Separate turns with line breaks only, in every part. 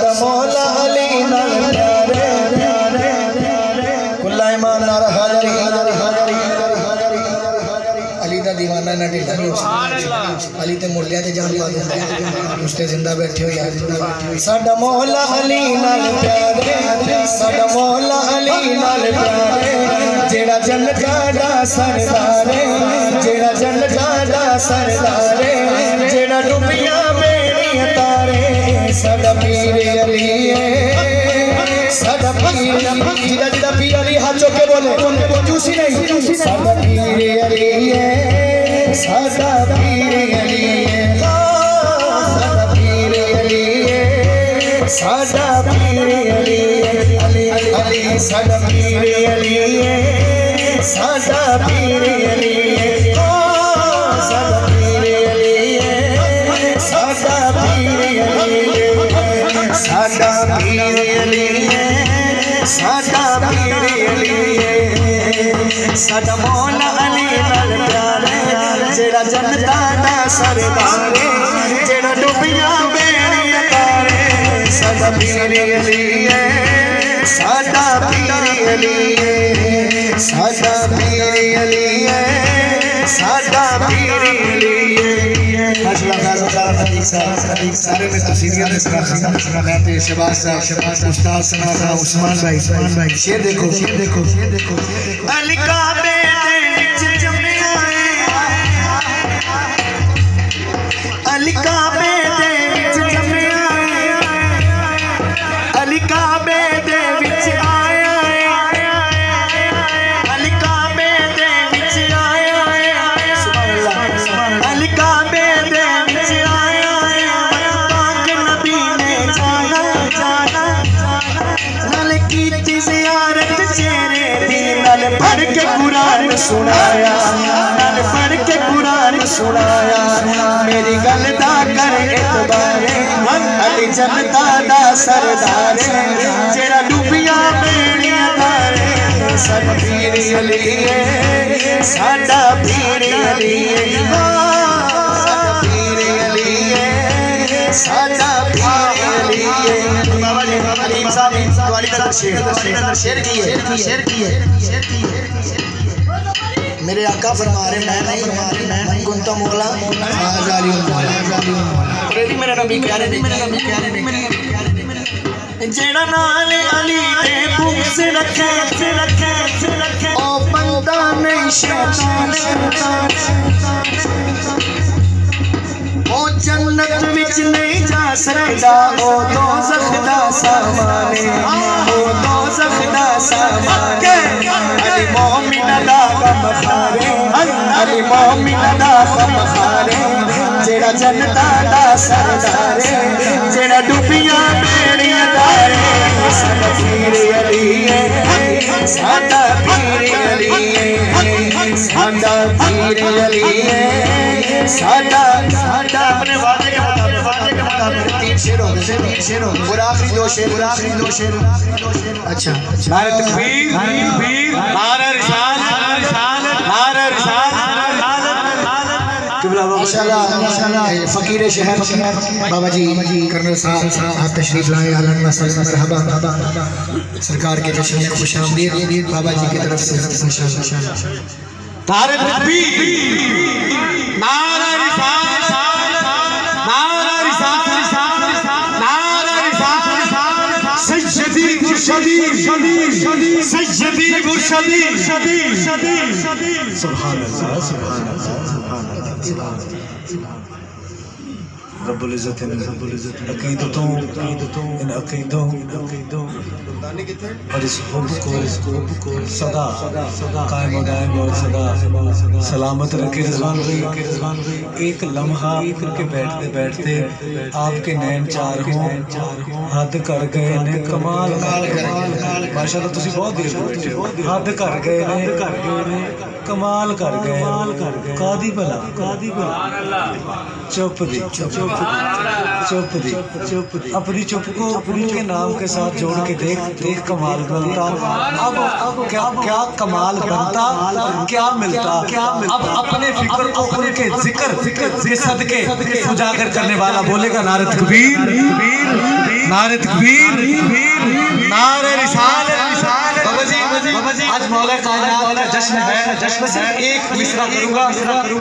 साडा मौला अली प्यारे कुल्ला नार हाजरी अली दा दीवाना ना ढिला नहीं हो अली ते मुल्लिया ते जान पा दिंदा उसते ज़िंदा बैठे हो यार। ज़िंदा बैठे हो साडा मौला अली नाल प्यारे साडा मौला अली नाल प्यारे। जेड़ा जन्नता दा सरदार जेड़ा जन्नता दा सरदार जेड़ा डुबिया बेड़ियाँ तारे साडा पीर बोले चूसी नहीं साडा पीर अली है साडा पीर अली है साडा पीर है है है है है है मौला अली नाल प्यार जेड़ा जनता दा सरदार जेड़ा डुबिया बेड़ियाँ तारे साडा पीर अली है, साडा पीर अली है साहब सारे में तफसीलियाँ दे सना मैं साहब उस्ताद सना उस्मान भाई उस्मान भाई शेर देखो शेर देखो शेर देखो अली काबे दे सुनाया, नाल पढ़ के कुरान सुनाया। मेरी गल दा कर इतबारे अली जनता दा सरदार। जेड़ा डुबिया शेर की है, शेर की है, शेर की है। मेरे आका फरमा रहे मैं नहीं रहे मैं कुंता मोला मेरा नबी प्यारे ने मेरा नबी प्यारे ने जेड़ा नाल अली दे बुक्स रखे रखे रखे। ओ बंदा नहीं शैतान ओ जन्नत विच नहीं जा सकदा ओ दोज़ख दा सामान। ओ दोज़ख दा सामान। अली मोमिन दा गम खारे जेड़ा जन्नता दा सरदार जेड़ा डुबिया बेड़ियां दारे साडा पीर अली है साडा पीर अली है साडा पीर अली है साडा साडा अपने वादे के मुताबिक वादे के मुताबिक तीन शेर हो गए तीन शेर हो गए और आखिरी दो शेर और आखिरी दो शेर। अच्छा माशाल्लाह फकीर शहर बाबा जी कर्नल साहब आप तशरीफ़ लाए। अहलन मरहबा। सरकार के जश्न में खुश आमदीद। बाबा जी की तरफ़ से माशाल्लाह
नारे तकबीर नारे रिसाल नारे रिसाल सैयदी मुर्शदी सैयदी मुर्शदी सुभान अल्लाह सुभान अल्लाह सुभान अल्लाह। रबुल्ज़त इन रबुल्ज़त अकीदतों अकीदतों इन अकीदों इन अकीदों और इस हुब को इस हुब को सदा सदा कायम दायम और सदा, सलामत रखे रिजवान भाई। रिजवान भाई एक लम्हा के बैठते बैठते आपके नैन चार हों, हद कर गए ने कमाल माशाल्लाह, तुसी बहुत देर बैठे हो हद कर गए। ने कर गए ने ਨੇ ਕਰ ਗਏ ਨੇ कमाल कर गए कादी भला कादी भला चुप दी चुप चुप दी चुप दी अपनी चुप को उनके नाम के साथ जोड़ के देख देख कमाल बनता अब अब क्या क्या कमाल बनता क्या मिलता क्या अब अपने फिक्र को उनके जिक्र जिक्र के सदके उजागर करने वाला बोलेगा नारद कबीर नारद कबीर नारे रिसाल बाबा जी आज मौला कायनात का जश्न है जश्न सिर्फ़ एक मिसरा करूँगा।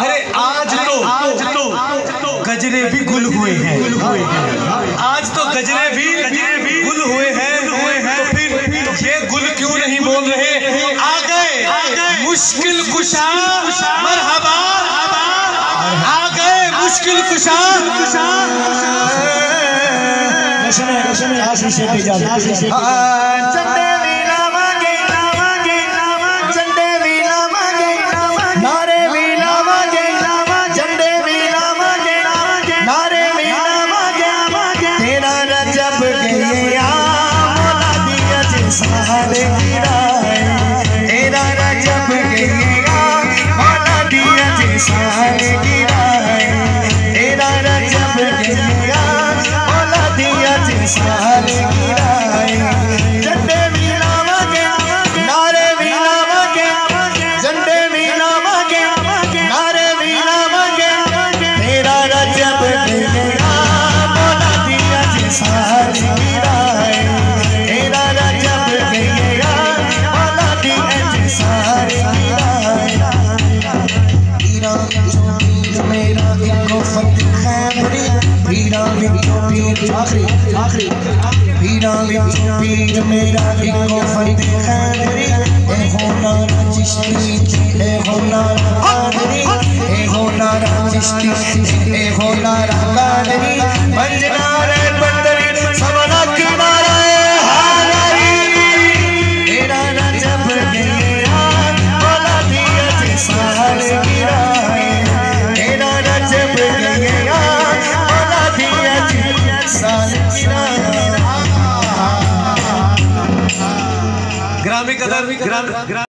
अरे आज तो आज तो गजरे भी गुल हुए हैं। आज तो गजरे भी गजरे भी गुल हुए हैं। तो फिर ये गुल क्यों नहीं बोल रहे? आ गए मुश्किल कुशा मरहबा आ गए मुश्किल कुशा।
जश्न है जश्न है। आशीष आशीष पीर आखिरी आखिरी। पीरा जो पीर मेरा इनको फतेह है ए हो चिश्ती ए हो कादरी ए हो चिश्ती
ग्रामी ग्राम